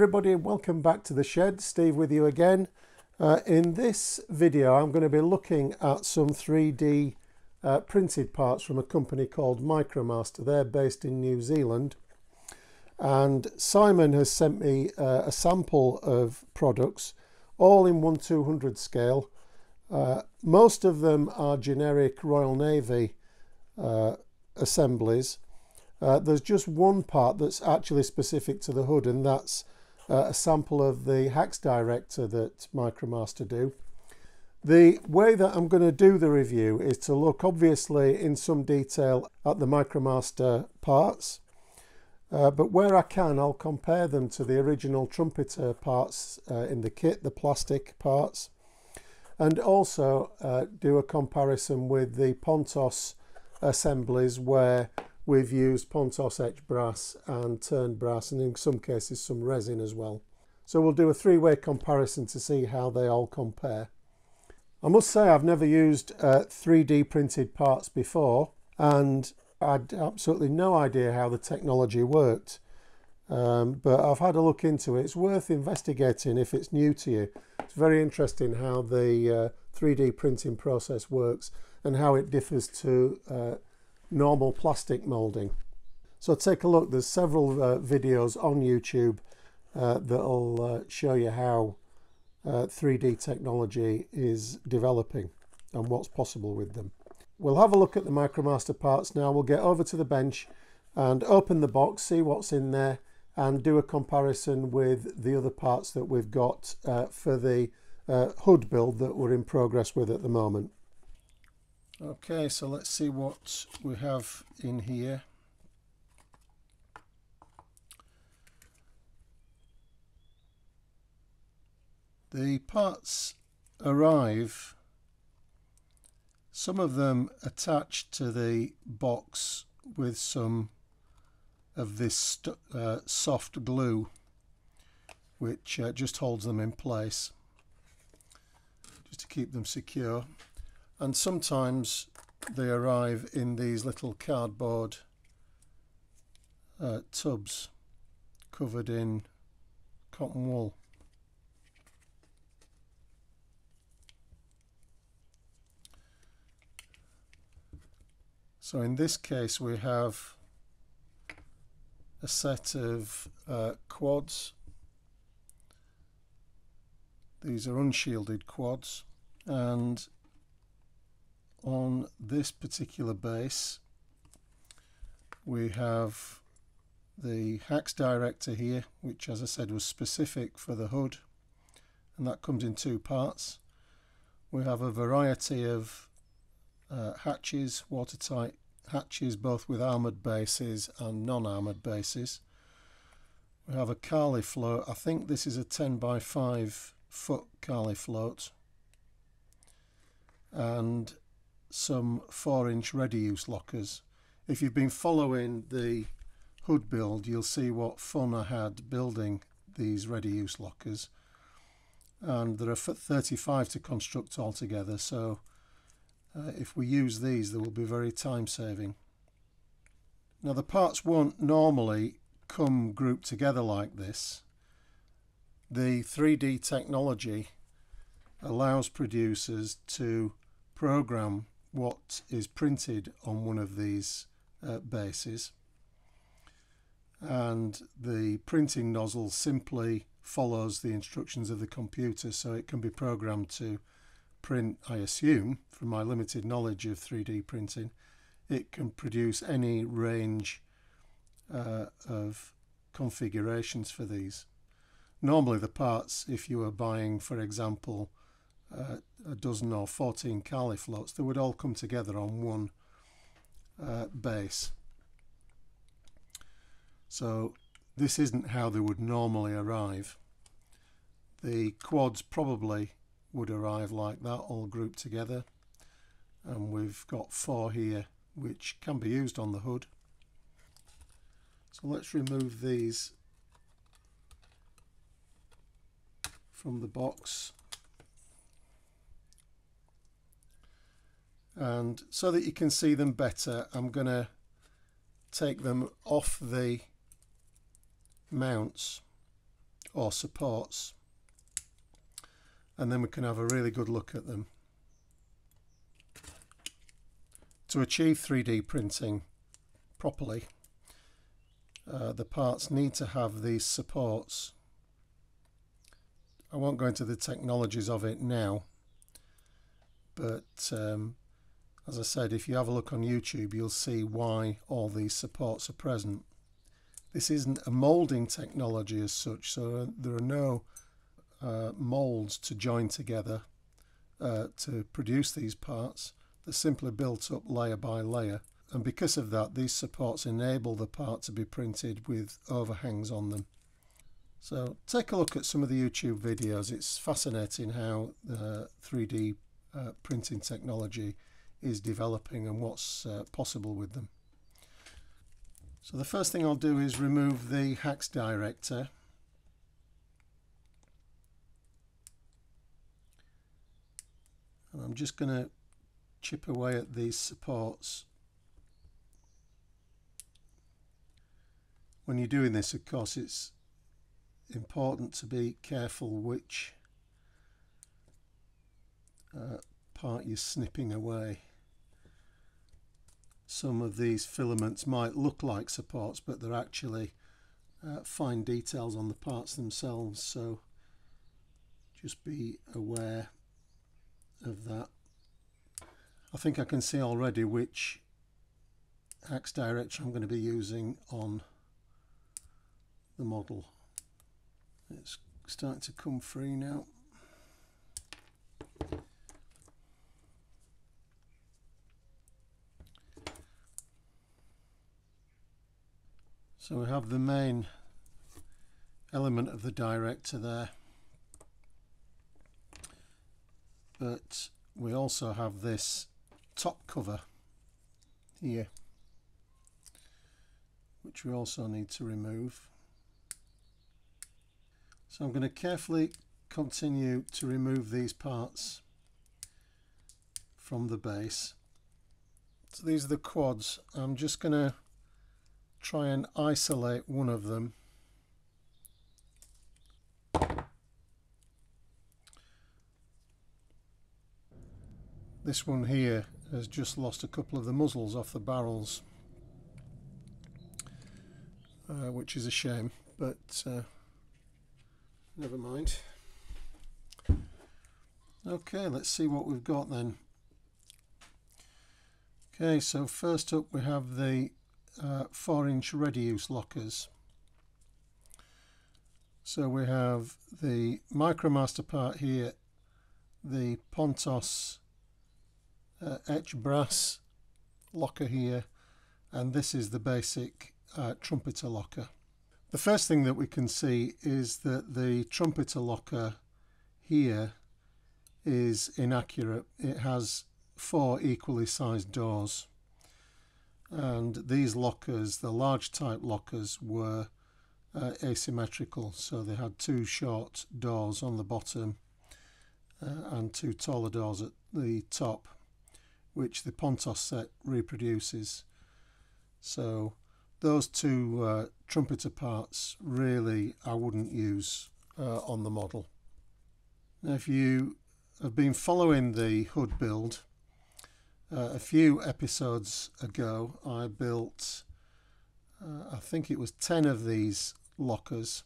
Everybody welcome back to the shed. Steve with you again. Uh, in this video I'm going to be looking at some 3D uh, printed parts from a company called Micromaster. They're based in New Zealand and Simon has sent me uh, a sample of products all in 1 200 scale. Uh, most of them are generic Royal Navy uh, assemblies uh, there's just one part that's actually specific to the hood and that's uh, a sample of the HACS Director that Micromaster do. The way that I'm going to do the review is to look obviously in some detail at the Micromaster parts uh, but where I can I'll compare them to the original trumpeter parts uh, in the kit, the plastic parts and also uh, do a comparison with the Pontos assemblies where we've used Pontos etched brass and turned brass and in some cases some resin as well. So we'll do a three-way comparison to see how they all compare. I must say I've never used uh, 3D printed parts before and I had absolutely no idea how the technology worked. Um, but I've had a look into it. It's worth investigating if it's new to you. It's very interesting how the uh, 3D printing process works and how it differs to uh, normal plastic molding. So take a look, there's several uh, videos on YouTube uh, that'll uh, show you how 3D uh, technology is developing and what's possible with them. We'll have a look at the Micromaster parts now. We'll get over to the bench and open the box, see what's in there and do a comparison with the other parts that we've got uh, for the uh, hood build that we're in progress with at the moment. Okay, so let's see what we have in here. The parts arrive, some of them attached to the box with some of this uh, soft glue which uh, just holds them in place just to keep them secure and sometimes they arrive in these little cardboard uh, tubs covered in cotton wool. So in this case we have a set of uh, quads. These are unshielded quads and on this particular base we have the HACS director here which as I said was specific for the hood and that comes in two parts. We have a variety of uh, hatches watertight hatches both with armoured bases and non-armoured bases. We have a Carley float. I think this is a 10 by 5 foot Carley float. And some 4 inch ready use lockers. If you've been following the hood build you'll see what fun I had building these ready use lockers and there are 35 to construct altogether so uh, if we use these they will be very time saving. Now the parts won't normally come grouped together like this. The 3D technology allows producers to program what is printed on one of these uh, bases. And the printing nozzle simply follows the instructions of the computer so it can be programmed to print I assume from my limited knowledge of 3D printing it can produce any range uh, of configurations for these. Normally the parts if you are buying for example uh, a dozen or 14 Carley floats, they would all come together on one uh, base. So this isn't how they would normally arrive. The quads probably would arrive like that, all grouped together. And we've got four here which can be used on the hood. So let's remove these from the box and so that you can see them better I'm going to take them off the mounts or supports and then we can have a really good look at them. To achieve 3D printing properly uh, the parts need to have these supports. I won't go into the technologies of it now but um, as I said if you have a look on YouTube you'll see why all these supports are present. This isn't a moulding technology as such so there are no uh, moulds to join together uh, to produce these parts. They're simply built up layer by layer and because of that these supports enable the part to be printed with overhangs on them. So take a look at some of the YouTube videos. It's fascinating how the 3D uh, printing technology is developing and what's uh, possible with them. So the first thing I'll do is remove the HACS director. And I'm just going to chip away at these supports. When you're doing this of course it's important to be careful which uh, part you're snipping away. Some of these filaments might look like supports but they're actually uh, fine details on the parts themselves so just be aware of that. I think I can see already which HACS direction I'm going to be using on the model. It's starting to come free now. So we have the main element of the director there. But we also have this top cover here which we also need to remove. So I'm going to carefully continue to remove these parts from the base. So these are the quads. I'm just going to try and isolate one of them. This one here has just lost a couple of the muzzles off the barrels uh, which is a shame but uh, never mind. Okay let's see what we've got then. Okay so first up we have the uh, 4 inch ready use lockers so we have the Micromaster part here the Pontos uh, etch brass locker here and this is the basic uh, trumpeter locker. The first thing that we can see is that the trumpeter locker here is inaccurate. It has four equally sized doors and these lockers, the large type lockers, were uh, asymmetrical. So they had two short doors on the bottom uh, and two taller doors at the top which the Pontos set reproduces. So those two uh, trumpeter parts really I wouldn't use uh, on the model. Now if you have been following the hood build uh, a few episodes ago I built uh, I think it was 10 of these lockers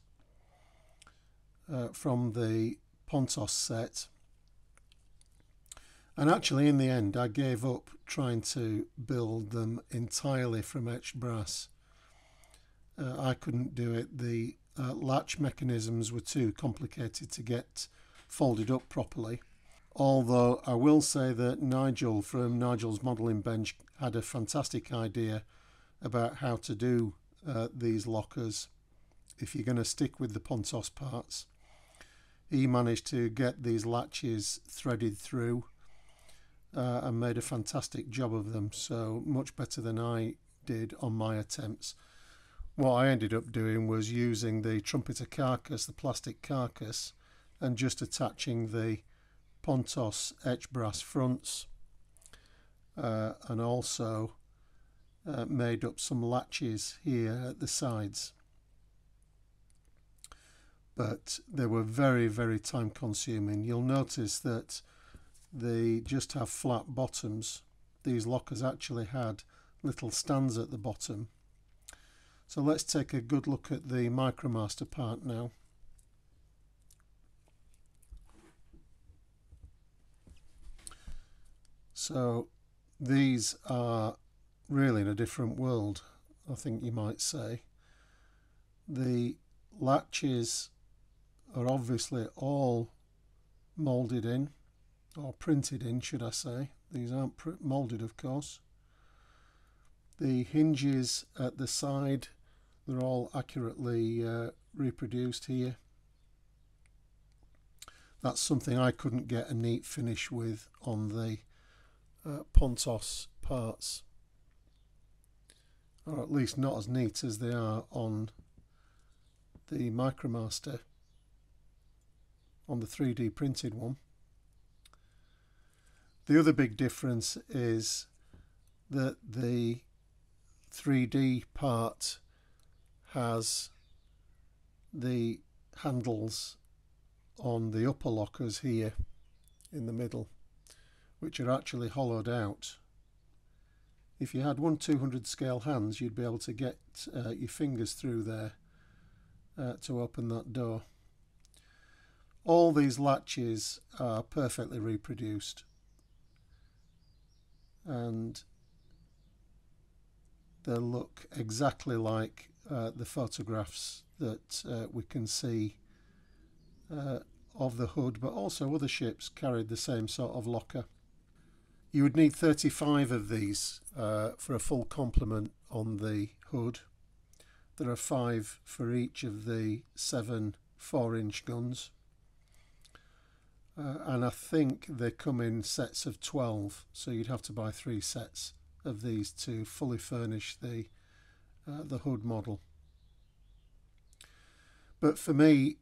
uh, from the Pontos set. And actually in the end I gave up trying to build them entirely from etched brass. Uh, I couldn't do it. The uh, latch mechanisms were too complicated to get folded up properly although I will say that Nigel from Nigel's modelling bench had a fantastic idea about how to do uh, these lockers. If you're going to stick with the Pontos parts he managed to get these latches threaded through uh, and made a fantastic job of them. So much better than I did on my attempts. What I ended up doing was using the trumpeter carcass the plastic carcass and just attaching the Pontos etch brass fronts uh, and also uh, made up some latches here at the sides. but they were very, very time consuming. You'll notice that they just have flat bottoms. These lockers actually had little stands at the bottom. So let's take a good look at the Micromaster part now. So these are really in a different world, I think you might say. The latches are obviously all moulded in, or printed in, should I say. These aren't moulded, of course. The hinges at the side, they're all accurately uh, reproduced here. That's something I couldn't get a neat finish with on the uh, Pontos parts or at least not as neat as they are on the Micromaster on the 3D printed one. The other big difference is that the 3D part has the handles on the upper lockers here in the middle which are actually hollowed out. If you had one 200 scale hands you'd be able to get uh, your fingers through there uh, to open that door. All these latches are perfectly reproduced and they look exactly like uh, the photographs that uh, we can see uh, of the hood but also other ships carried the same sort of locker. You would need 35 of these uh, for a full complement on the hood. There are five for each of the seven 4 inch guns. Uh, and I think they come in sets of 12 so you'd have to buy three sets of these to fully furnish the uh, the hood model but for me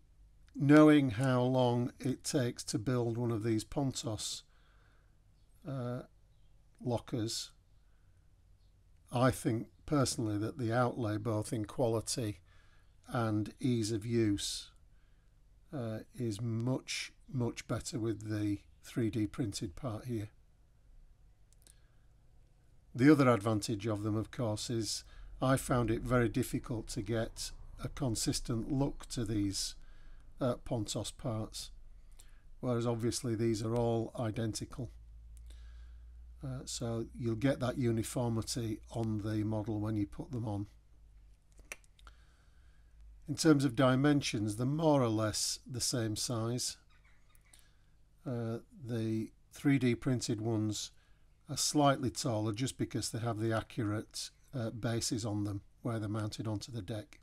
knowing how long it takes to build one of these Pontos uh, lockers. I think personally that the outlay, both in quality and ease of use, uh, is much, much better with the 3D printed part here. The other advantage of them, of course, is I found it very difficult to get a consistent look to these uh, Pontos parts, whereas obviously these are all identical. Uh, so you'll get that uniformity on the model when you put them on. In terms of dimensions, they're more or less the same size. Uh, the 3D printed ones are slightly taller just because they have the accurate uh, bases on them where they're mounted onto the deck.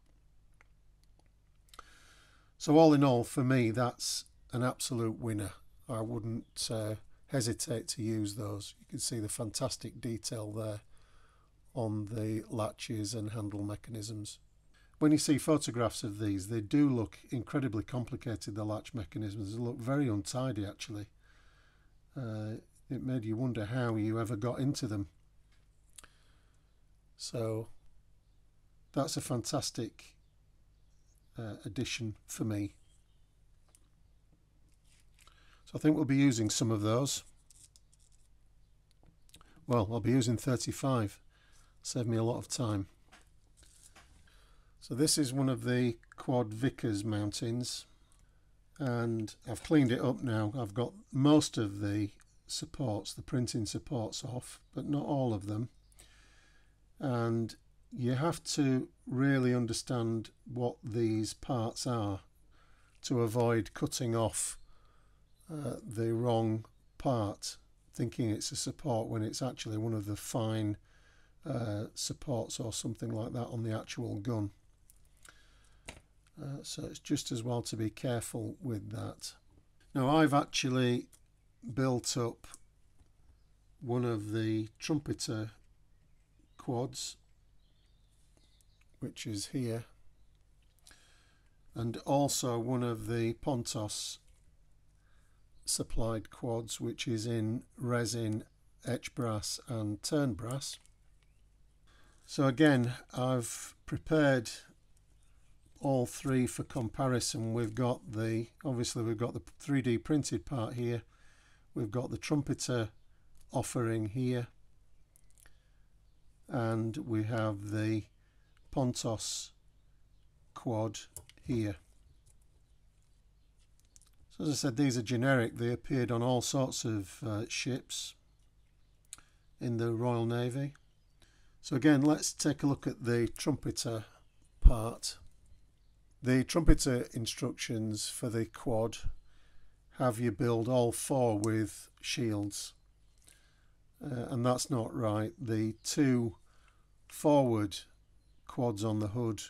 So all in all, for me, that's an absolute winner. I wouldn't uh, hesitate to use those. You can see the fantastic detail there on the latches and handle mechanisms. When you see photographs of these, they do look incredibly complicated, the latch mechanisms. They look very untidy, actually. Uh, it made you wonder how you ever got into them. So that's a fantastic uh, addition for me. So I think we'll be using some of those. Well, I'll be using 35. Save me a lot of time. So this is one of the Quad Vickers mountains and I've cleaned it up now. I've got most of the supports, the printing supports off, but not all of them. And you have to really understand what these parts are to avoid cutting off uh, the wrong part thinking it's a support when it's actually one of the fine uh, supports or something like that on the actual gun. Uh, so it's just as well to be careful with that. Now I've actually built up one of the trumpeter quads which is here and also one of the Pontos supplied quads which is in resin, etch brass and turn brass. So again I've prepared all three for comparison. We've got the, obviously we've got the 3D printed part here. We've got the trumpeter offering here. And we have the Pontos quad here. So as I said, these are generic. They appeared on all sorts of uh, ships in the Royal Navy. So again, let's take a look at the trumpeter part. The trumpeter instructions for the quad have you build all four with shields. Uh, and that's not right. The two forward quads on the hood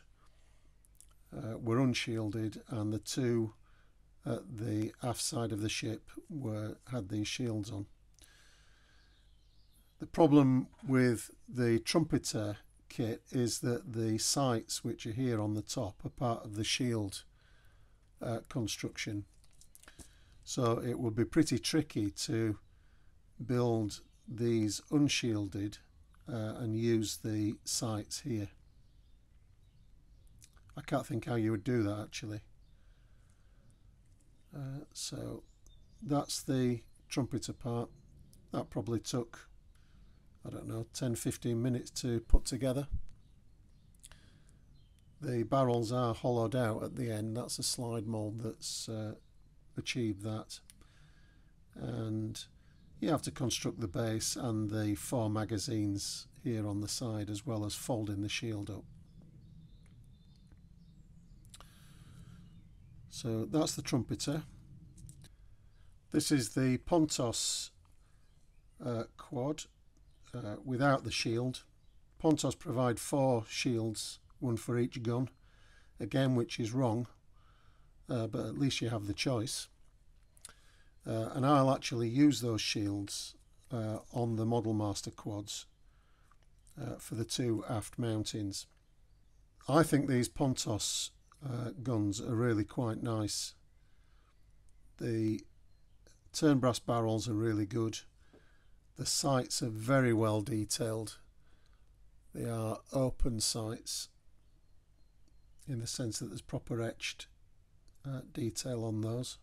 uh, were unshielded and the two at the aft side of the ship were had these shields on. The problem with the trumpeter kit is that the sights which are here on the top are part of the shield uh, construction so it would be pretty tricky to build these unshielded uh, and use the sights here. I can't think how you would do that actually. Uh, so that's the trumpeter part. That probably took, I don't know, 10-15 minutes to put together. The barrels are hollowed out at the end. That's a slide mould that's uh, achieved that. And you have to construct the base and the four magazines here on the side as well as folding the shield up. So that's the trumpeter. This is the Pontos uh, quad uh, without the shield. Pontos provide four shields, one for each gun, again which is wrong, uh, but at least you have the choice. Uh, and I'll actually use those shields uh, on the Model Master quads uh, for the two aft mountings. I think these Pontos uh, guns are really quite nice. The turn brass barrels are really good. The sights are very well detailed. They are open sights in the sense that there's proper etched uh, detail on those.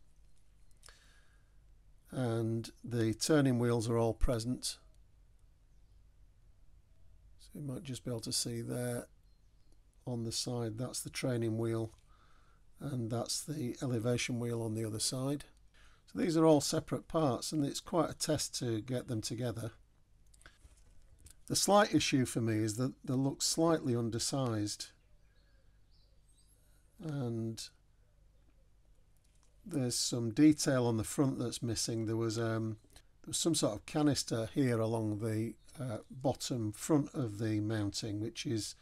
And the turning wheels are all present. So you might just be able to see there on the side. That's the training wheel and that's the elevation wheel on the other side. So these are all separate parts and it's quite a test to get them together. The slight issue for me is that they look slightly undersized and there's some detail on the front that's missing. There was um, there was some sort of canister here along the uh, bottom front of the mounting which is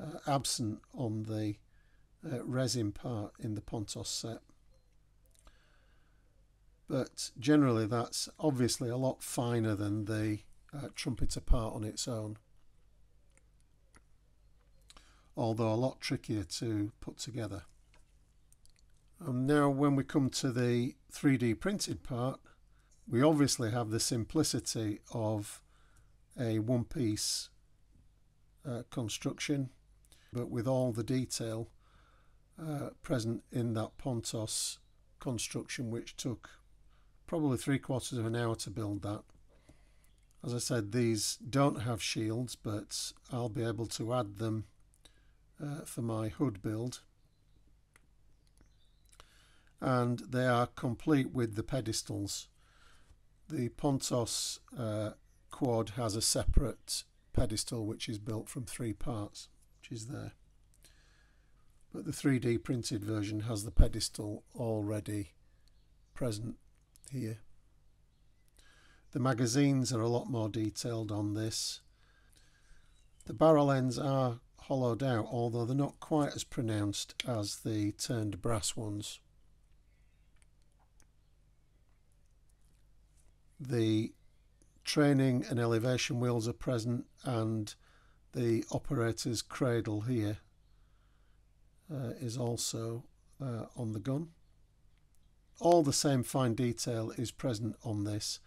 uh, absent on the uh, resin part in the Pontos set. But generally that's obviously a lot finer than the uh, trumpeter part on its own. Although a lot trickier to put together. And now when we come to the 3D printed part, we obviously have the simplicity of a one-piece uh, construction but with all the detail uh, present in that Pontos construction which took probably three quarters of an hour to build that. As I said these don't have shields but I'll be able to add them uh, for my hood build and they are complete with the pedestals. The Pontos uh, quad has a separate pedestal which is built from three parts which is there. But the 3D printed version has the pedestal already present here. The magazines are a lot more detailed on this. The barrel ends are hollowed out, although they're not quite as pronounced as the turned brass ones. The training and elevation wheels are present and the operator's cradle here uh, is also uh, on the gun. All the same fine detail is present on this.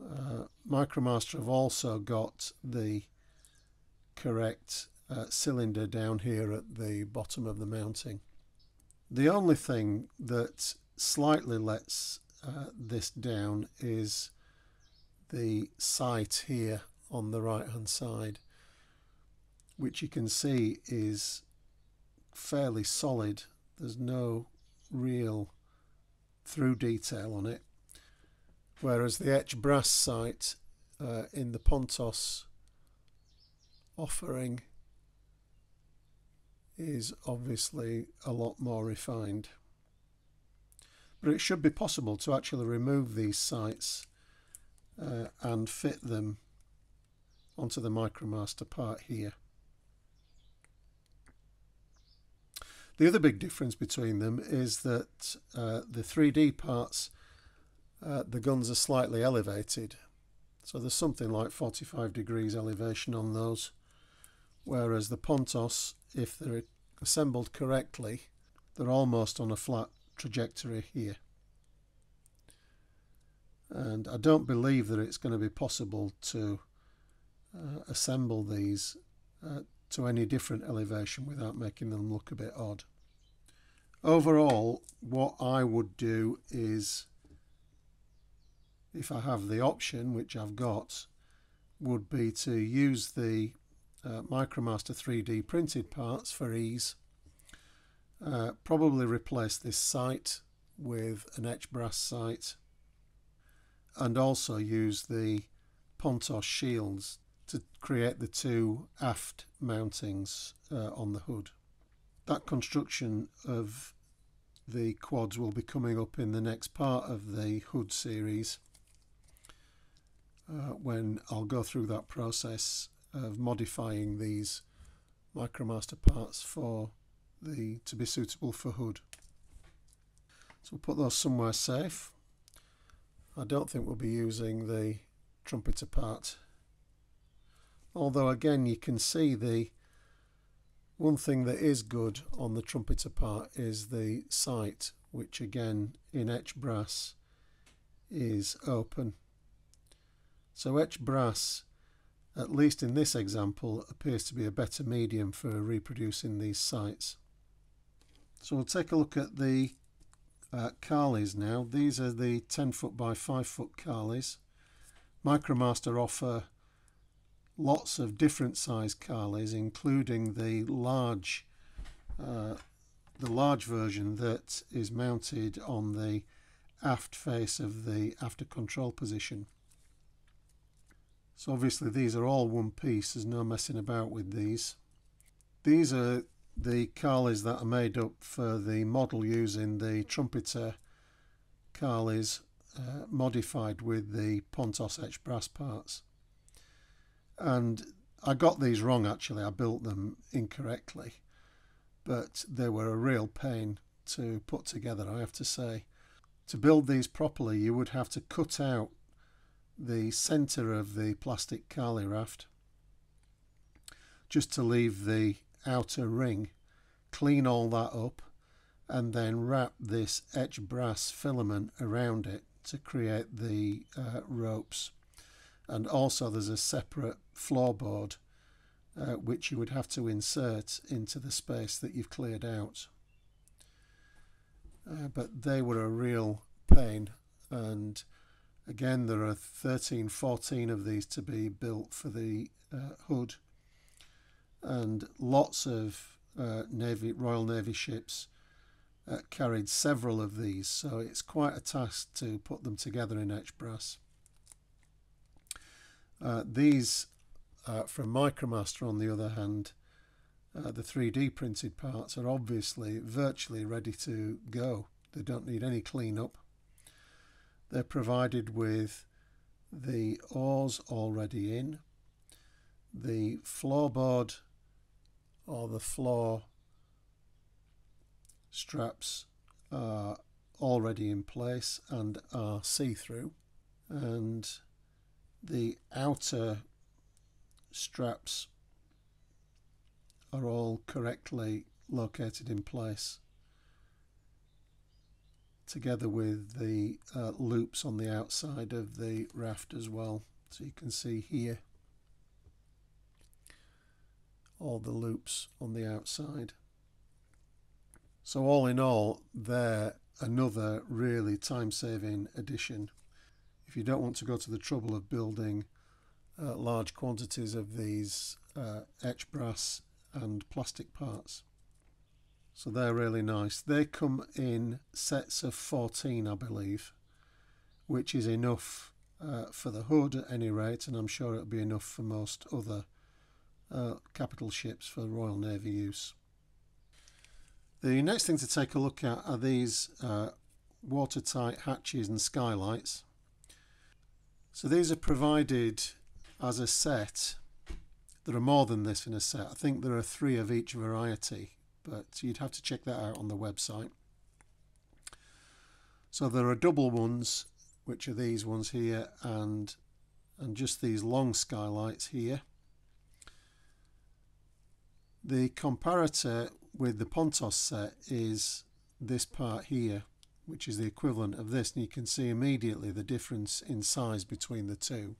Uh, Micromaster have also got the correct uh, cylinder down here at the bottom of the mounting. The only thing that slightly lets uh, this down is the sight here on the right hand side which you can see is fairly solid. There's no real through detail on it. Whereas the etch brass sight uh, in the Pontos offering is obviously a lot more refined. But it should be possible to actually remove these sights uh, and fit them onto the Micromaster part here. The other big difference between them is that uh, the 3D parts, uh, the guns are slightly elevated. So there's something like 45 degrees elevation on those. Whereas the Pontos, if they're assembled correctly, they're almost on a flat trajectory here and I don't believe that it's going to be possible to uh, assemble these uh, to any different elevation without making them look a bit odd. Overall what I would do is if I have the option which I've got would be to use the uh, Micromaster 3D printed parts for ease uh, probably replace this sight with an etch brass sight and also use the Pontos shields to create the two aft mountings uh, on the hood. That construction of the quads will be coming up in the next part of the hood series uh, when I'll go through that process of modifying these Micromaster parts for the to be suitable for hood. So we'll put those somewhere safe. I don't think we'll be using the trumpeter part although again you can see the one thing that is good on the trumpeter part is the sight which again in etch brass is open so etch brass at least in this example appears to be a better medium for reproducing these sights so we'll take a look at the uh, now. These are the 10 foot by 5 foot Carleys. Micromaster offer lots of different size Carleys, including the large, uh, the large version that is mounted on the aft face of the after control position. So obviously these are all one piece, there's no messing about with these. These are the Carleys that are made up for the model using the trumpeter Carleys uh, modified with the Pontos etch brass parts. And I got these wrong actually, I built them incorrectly, but they were a real pain to put together, I have to say. To build these properly, you would have to cut out the centre of the plastic Carley raft just to leave the outer ring, clean all that up and then wrap this etch brass filament around it to create the uh, ropes and also there's a separate floorboard uh, which you would have to insert into the space that you've cleared out. Uh, but they were a real pain. And again there are 13 14 of these to be built for the uh, hood. And lots of uh, Navy Royal Navy ships uh, carried several of these. So it's quite a task to put them together in etch brass. Uh, these uh, from Micromaster on the other hand uh, the 3D printed parts are obviously virtually ready to go. They don't need any cleanup. They're provided with the oars already in the floorboard or the floor straps are already in place and are see-through and the outer straps are all correctly located in place together with the uh, loops on the outside of the raft as well so you can see here all the loops on the outside. So all in all, they're another really time-saving addition. If you don't want to go to the trouble of building uh, large quantities of these uh, etch brass and plastic parts. So they're really nice. They come in sets of 14, I believe, which is enough uh, for the hood at any rate, and I'm sure it'll be enough for most other uh, capital ships for Royal Navy use. The next thing to take a look at are these uh, watertight hatches and skylights. So these are provided as a set. There are more than this in a set. I think there are three of each variety, but you'd have to check that out on the website. So there are double ones, which are these ones here, and and just these long skylights here. The comparator with the Pontos set is this part here, which is the equivalent of this, and you can see immediately the difference in size between the two.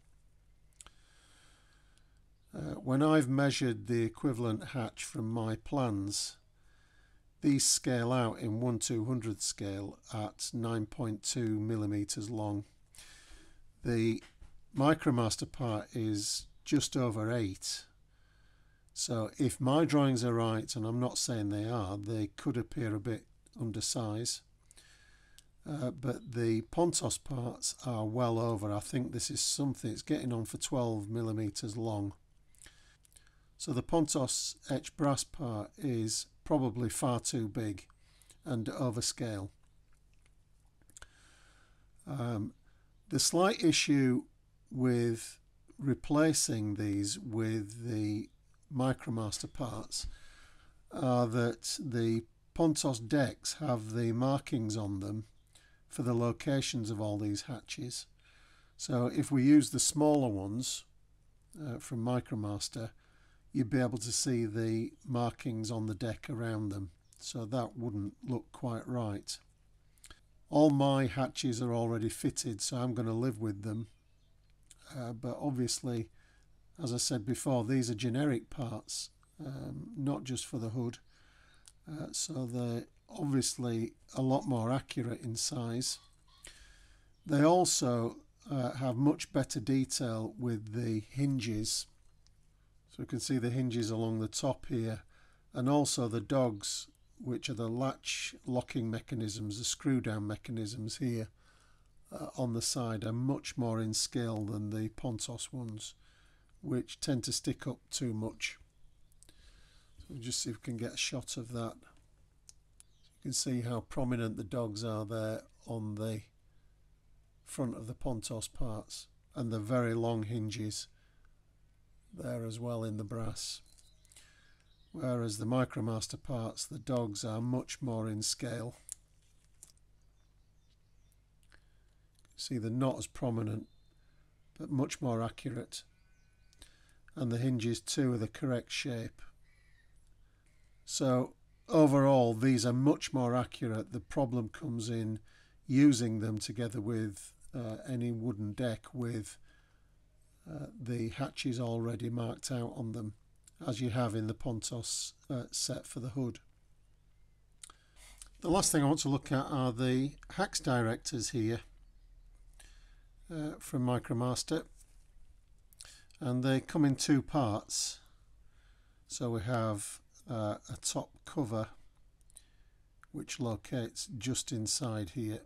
Uh, when I've measured the equivalent hatch from my plans, these scale out in 1 200 scale at 9.2 millimeters long. The Micromaster part is just over 8. So if my drawings are right, and I'm not saying they are, they could appear a bit undersize. Uh, but the Pontos parts are well over. I think this is something, it's getting on for 12 millimeters long. So the Pontos etch brass part is probably far too big and overscale. Um, the slight issue with replacing these with the Micromaster parts are that the Pontos decks have the markings on them for the locations of all these hatches. So if we use the smaller ones uh, from Micromaster, you'd be able to see the markings on the deck around them so that wouldn't look quite right. All my hatches are already fitted so I'm going to live with them uh, but obviously as I said before these are generic parts um, not just for the hood uh, so they're obviously a lot more accurate in size. They also uh, have much better detail with the hinges so we can see the hinges along the top here and also the dogs which are the latch locking mechanisms, the screw down mechanisms here uh, on the side are much more in scale than the Pontos ones which tend to stick up too much. So we'll just see if we can get a shot of that. Can see how prominent the dogs are there on the front of the Pontos parts and the very long hinges there as well in the brass. Whereas the Micromaster parts, the dogs are much more in scale. See they're not as prominent but much more accurate and the hinges too are the correct shape. So overall these are much more accurate. The problem comes in using them together with uh, any wooden deck with uh, the hatches already marked out on them as you have in the Pontos uh, set for the hood. The last thing I want to look at are the HACS directors here uh, from Micromaster and they come in two parts so we have uh, a top cover which locates just inside here.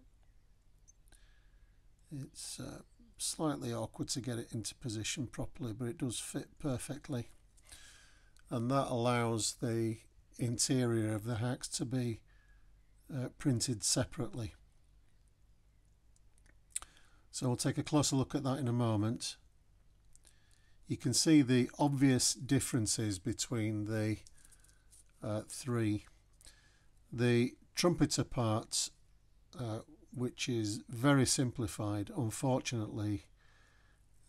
It's uh, slightly awkward to get it into position properly but it does fit perfectly. And that allows the interior of the HACS to be uh, printed separately. So we'll take a closer look at that in a moment. You can see the obvious differences between the uh, three the trumpeter part uh, which is very simplified, unfortunately,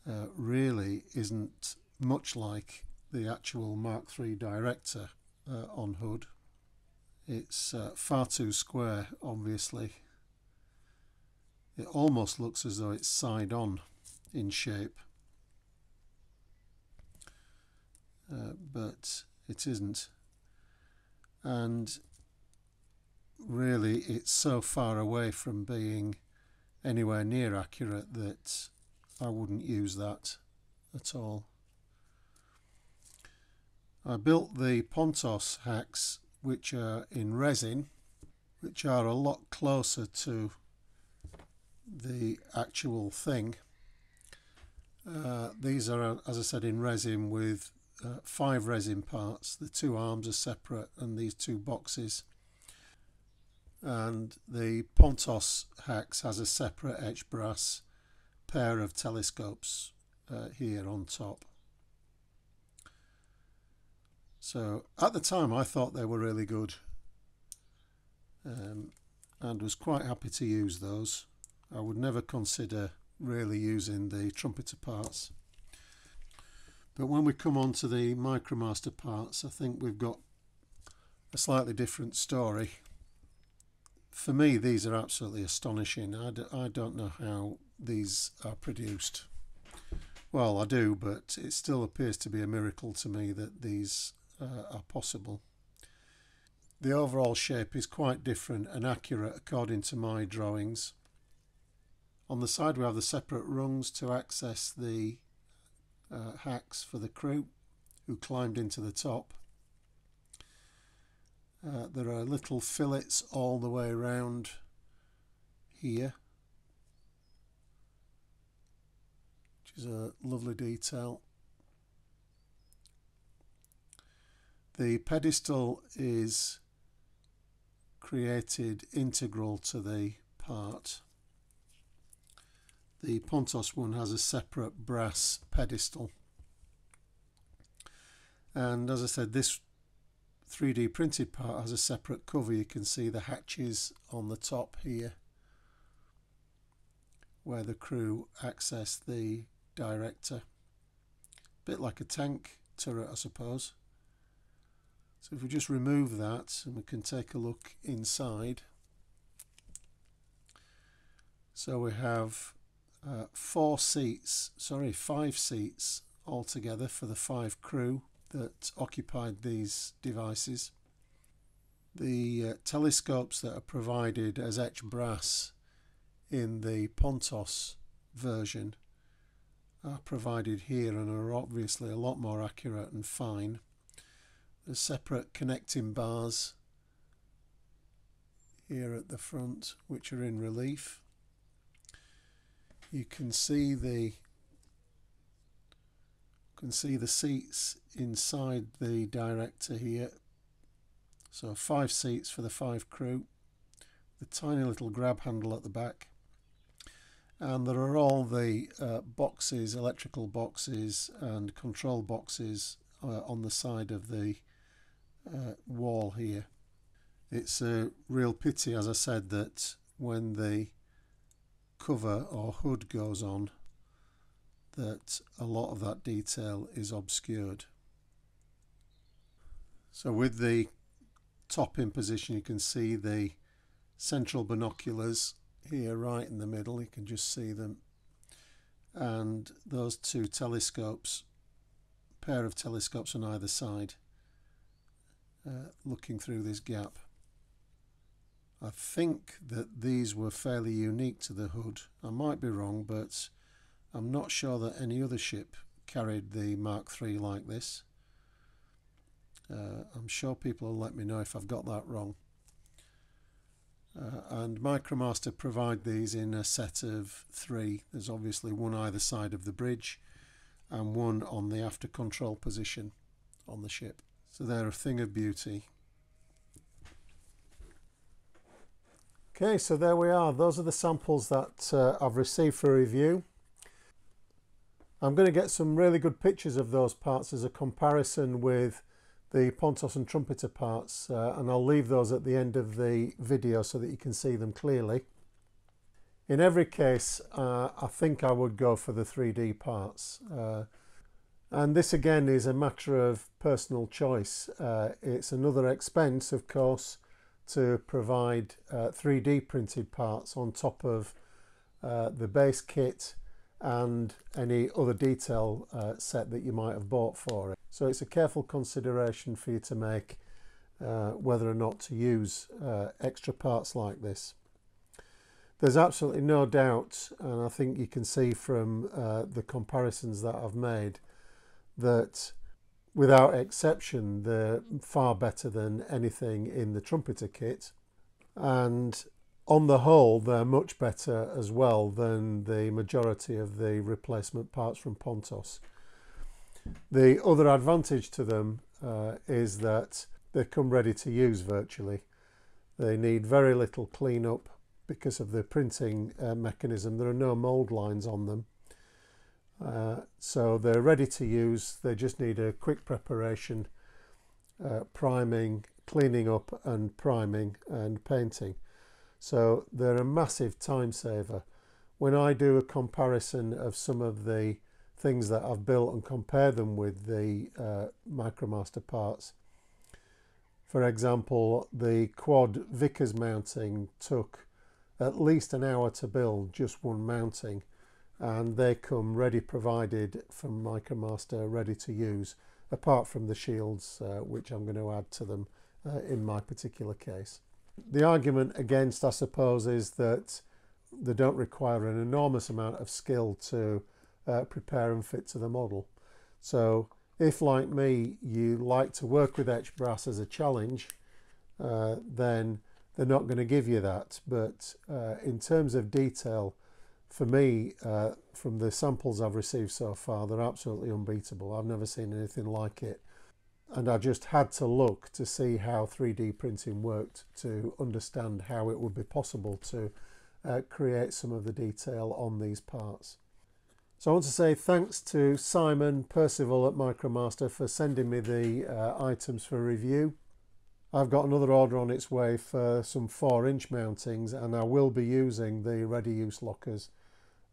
uh, really isn't much like the actual Mark III Director uh, on hood. It's uh, far too square, obviously. It almost looks as though it's side on in shape. Uh, but it isn't. And really, it's so far away from being anywhere near accurate that I wouldn't use that at all. I built the Pontos HACS which are in resin which are a lot closer to the actual thing. Uh, these are, as I said, in resin with uh, five resin parts. The two arms are separate and these two boxes. And the Pontos HACS has a separate etched brass pair of telescopes uh, here on top. So at the time I thought they were really good um, and was quite happy to use those. I would never consider really using the trumpeter parts. But when we come on to the Micromaster parts, I think we've got a slightly different story. For me, these are absolutely astonishing. I d I don't know how these are produced. Well, I do, but it still appears to be a miracle to me that these uh, are possible. The overall shape is quite different and accurate according to my drawings. On the side we have the separate rungs to access the uh, HACS for the crew who climbed into the top. Uh, there are little fillets all the way around here which is a lovely detail. The pedestal is created integral to the part. The Pontos one has a separate brass pedestal. And as I said, this 3D printed part has a separate cover. You can see the hatches on the top here where the crew access the director. Bit like a tank turret, I suppose. So if we just remove that and we can take a look inside. So we have uh, four seats, sorry, five seats altogether for the five crew that occupied these devices. The uh, telescopes that are provided as etched brass in the Pontos version are provided here and are obviously a lot more accurate and fine. The separate connecting bars here at the front which are in relief. You can see the can see the seats inside the director here. So five seats for the five crew. The tiny little grab handle at the back. And there are all the uh, boxes, electrical boxes and control boxes uh, on the side of the uh, wall here. It's a real pity, as I said, that when the cover or hood goes on, that a lot of that detail is obscured. So with the top in position, you can see the central binoculars here right in the middle. You can just see them. And those two telescopes, pair of telescopes on either side. Uh, looking through this gap. I think that these were fairly unique to the hood. I might be wrong, but I'm not sure that any other ship carried the Mark III like this. Uh, I'm sure people will let me know if I've got that wrong. Uh, and Micromaster provide these in a set of three. There's obviously one either side of the bridge and one on the after control position on the ship. So they're a thing of beauty. Okay, so there we are. Those are the samples that uh, I've received for review. I'm going to get some really good pictures of those parts as a comparison with the Pontos and Trumpeter parts uh, and I'll leave those at the end of the video so that you can see them clearly. In every case, uh, I think I would go for the 3D parts. Uh, and this again is a matter of personal choice. Uh, it's another expense, of course, to provide uh, 3D printed parts on top of uh, the base kit and any other detail uh, set that you might have bought for it. So it's a careful consideration for you to make uh, whether or not to use uh, extra parts like this. There's absolutely no doubt, and I think you can see from uh, the comparisons that I've made, that without exception, they're far better than anything in the trumpeter kit. And on the whole, they're much better as well than the majority of the replacement parts from Pontos. The other advantage to them uh, is that they come ready to use virtually. They need very little cleanup because of the printing uh, mechanism. There are no mold lines on them. Uh, so they're ready to use. They just need a quick preparation, uh, priming, cleaning up and priming and painting. So they're a massive time saver. When I do a comparison of some of the things that I've built and compare them with the uh, Micromaster parts, for example, the quad Vickers mounting took at least an hour to build, just one mounting, and they come ready provided from Micromaster, ready to use, apart from the shields, uh, which I'm going to add to them uh, in my particular case. The argument against, I suppose, is that they don't require an enormous amount of skill to uh, prepare and fit to the model. So if, like me, you like to work with etch brass as a challenge, uh, then they're not going to give you that. But uh, in terms of detail, for me, uh, from the samples I've received so far, they're absolutely unbeatable. I've never seen anything like it. And I just had to look to see how 3D printing worked to understand how it would be possible to uh, create some of the detail on these parts. So I want to say thanks to Simon Percival at Micromaster for sending me the uh, items for review. I've got another order on its way for some 4 inch mountings and I will be using the ready use lockers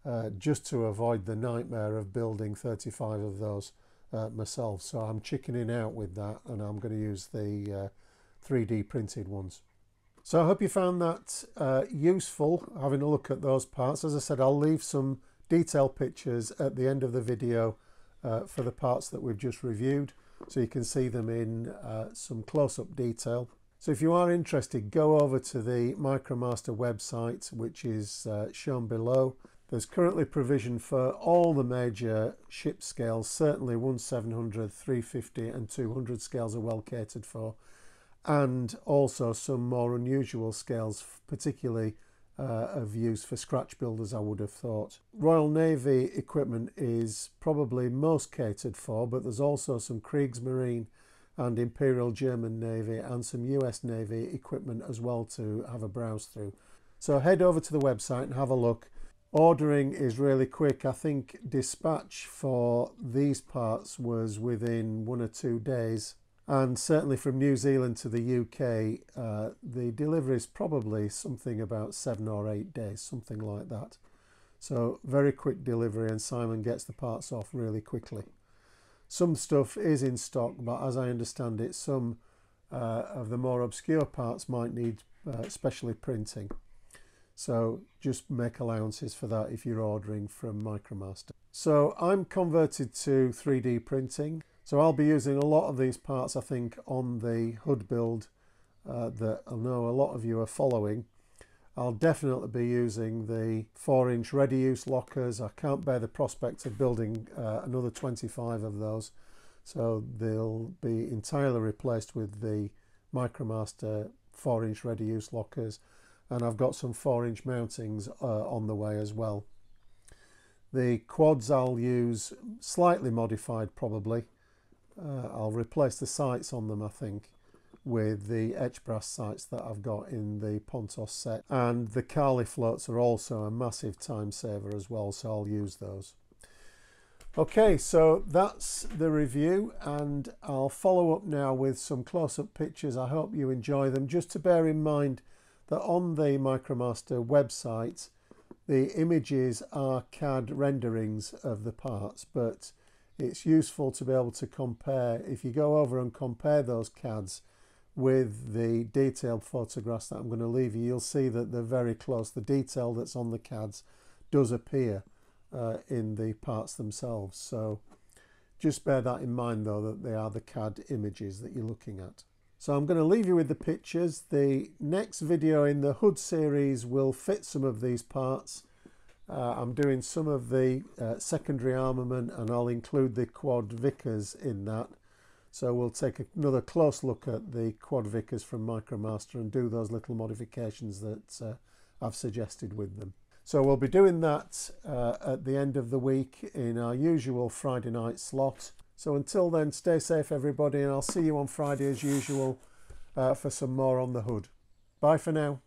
uh, just to avoid the nightmare of building 35 of those uh, myself. So I'm chickening out with that and I'm going to use the 3D uh, printed ones. So I hope you found that uh, useful having a look at those parts. As I said, I'll leave some detailed pictures at the end of the video for the parts that we've just reviewed so you can see them in some close-up detail. So if you are interested, go over to the Micromaster website, which is uh, shown below. There's currently provision for all the major ship scales, certainly 1 700, 350 and 200 scales are well catered for, and also some more unusual scales, particularly uh, of use for scratch builders, I would have thought. Royal Navy equipment is probably most catered for, but there's also some Kriegsmarine and Imperial German Navy and some US Navy equipment as well to have a browse through. So head over to the website and have a look. Ordering is really quick. I think dispatch for these parts was within one or two days and certainly from New Zealand to the UK, uh, the delivery is probably something about seven or eight days, something like that. So very quick delivery and Simon gets the parts off really quickly. Some stuff is in stock, but as I understand it, some uh, of the more obscure parts might need uh, specially printing. So just make allowances for that if you're ordering from Micromaster. So I'm converted to 3D printing. So I'll be using a lot of these parts I think on the hood build uh, that I know a lot of you are following. I'll definitely be using the 4 inch ready use lockers. I can't bear the prospect of building uh, another 25 of those. So they'll be entirely replaced with the Micromaster 4 inch ready use lockers. And I've got some 4 inch mountings uh, on the way as well. The quads I'll use slightly modified probably uh, I'll replace the sights on them I think with the etch brass sights that I've got in the Pontos set and the Carley floats are also a massive time saver as well so I'll use those. Okay so that's the review and I'll follow up now with some close-up pictures I hope you enjoy them just to bear in mind that on the Micromaster website the images are CAD renderings of the parts but it's useful to be able to compare if you go over and compare those CADs with the detailed photographs that I'm going to leave you you'll see that they're very close the detail that's on the CADs does appear uh, in the parts themselves. So just bear that in mind though that they are the CAD images that you're looking at. So I'm going to leave you with the pictures. The next video in the hood series will fit some of these parts. Uh, I'm doing some of the uh, secondary armament and I'll include the quad Vickers in that. So we'll take another close look at the quad Vickers from Micromaster and do those little modifications that uh, I've suggested with them. So we'll be doing that uh, at the end of the week in our usual Friday night slot. So until then, stay safe, everybody, and I'll see you on Friday as usual uh, for some more on the hood. Bye for now.